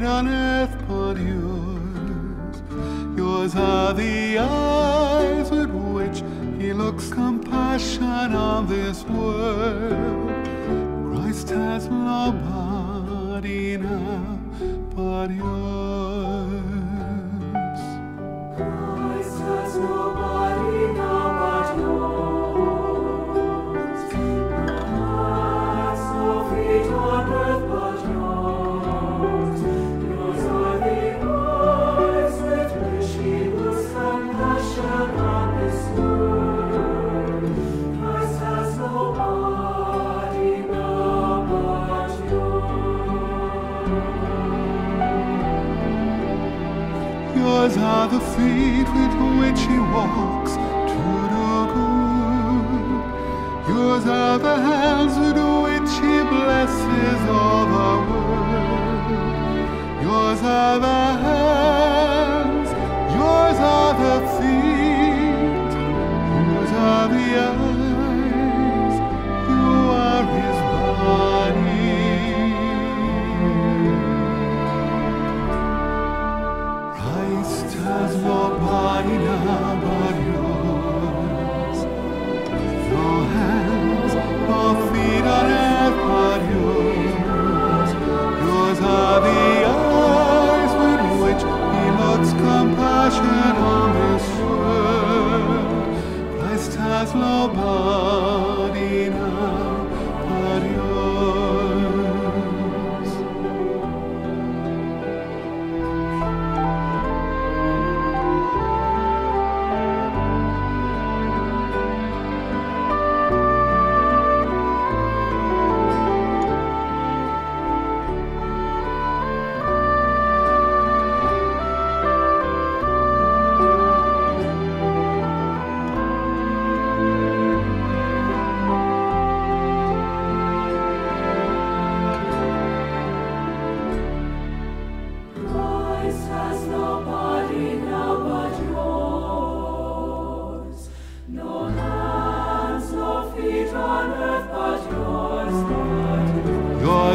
but yours. Yours are the eyes with which he looks compassion on this world. Christ has no body now but yours. Yours. Are the feet with which he walks to do good. Yours are the hands with which he blesses all the world. Yours are the hands, yours are the feet, yours are the eyes,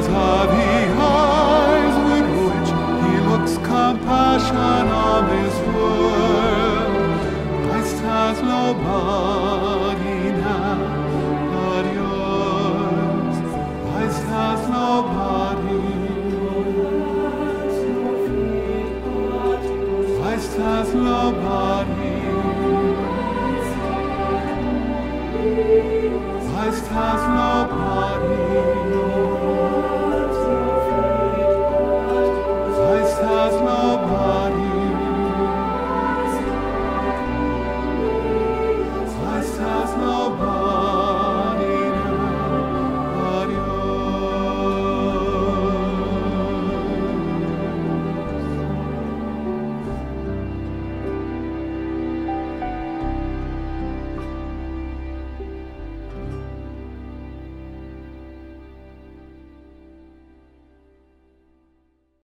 Yours are the eyes with which he looks compassion on this world. Christ has no body now but yours. Christ has no body. Christ has no body. Christ has no body.